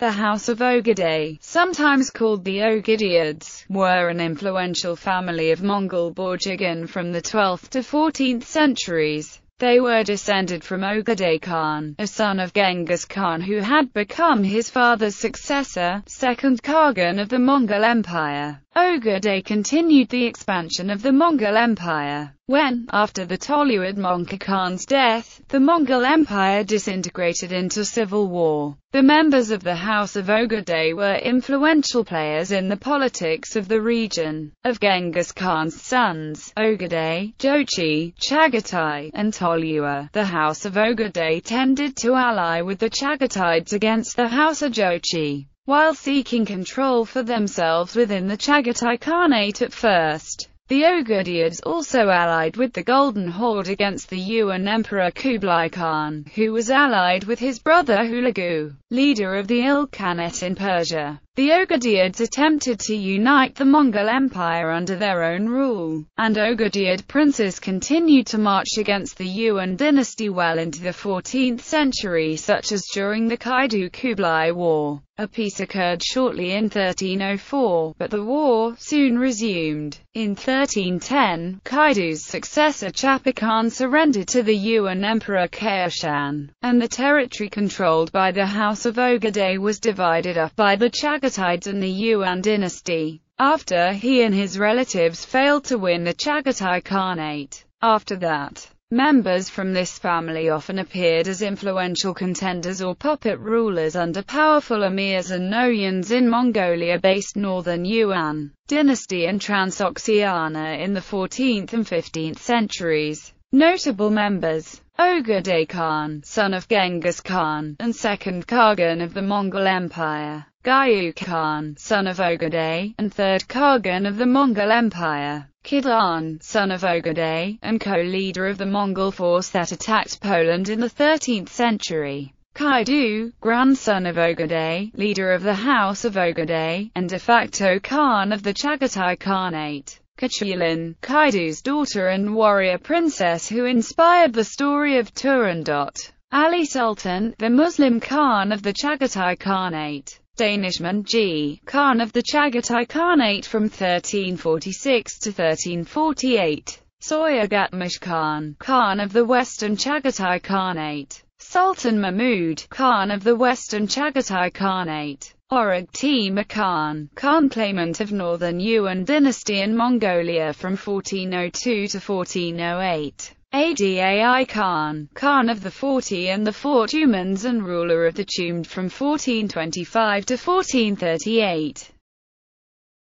The House of Ogedei, sometimes called the Ogedeids, were an influential family of Mongol Borjigin from the 12th to 14th centuries. They were descended from Ogedei Khan, a son of Genghis Khan who had become his father's successor, second Khagan of the Mongol Empire. Ogedei continued the expansion of the Mongol Empire. When, after the Toluid Mongke Khan's death, the Mongol Empire disintegrated into civil war, the members of the House of Ogedei were influential players in the politics of the region. Of Genghis Khan's sons, Ogedei, Jochi, Chagatai, and Tolui, the House of Ogedei tended to ally with the Chagatides against the House of Jochi while seeking control for themselves within the Chagatai Khanate at first. The Ogedeids also allied with the Golden Horde against the Yuan Emperor Kublai Khan, who was allied with his brother Hulagu, leader of the Ilkhanate in Persia. The Ogedeids attempted to unite the Mongol Empire under their own rule, and Ogedeid princes continued to march against the Yuan dynasty well into the 14th century such as during the Kaidu-Kublai War. A peace occurred shortly in 1304, but the war soon resumed. In 1310, Kaidu's successor Chapar Khan surrendered to the Yuan Emperor Khayishan, and the territory controlled by the House of Ogedei was divided up by the Chagatides and the Yuan dynasty, after he and his relatives failed to win the Chagatai Khanate. After that, Members from this family often appeared as influential contenders or puppet rulers under powerful emirs and noyans in Mongolia-based northern Yuan dynasty and Transoxiana in the 14th and 15th centuries. Notable members Ogedei Khan, son of Genghis Khan, and second Khagan of the Mongol Empire. Gyu Khan, son of Ogedei, and third Khagan of the Mongol Empire. Kadan, son of Ogedei, and co-leader of the Mongol force that attacked Poland in the 13th century. Kaidu, grandson of Ogedei, leader of the House of Ogedei, and de facto Khan of the Chagatai Khanate. Khutulun, Kaidu's daughter and warrior princess who inspired the story of Turandot. Ali Sultan, the Muslim Khan of the Chagatai Khanate. Danishmendji Khan of the Chagatai Khanate from 1346 to 1348. Soyurghatmish Khan, Khan of the Western Chagatai Khanate. Sultan Mahmud, Khan of the Western Chagatai Khanate. Örüg Timur Khan, Khan claimant of Northern Yuan dynasty in Mongolia from 1402 to 1408. Adai Khan, Khan of the Forty and the Fort Tumans and ruler of the Tumd from 1425 to 1438.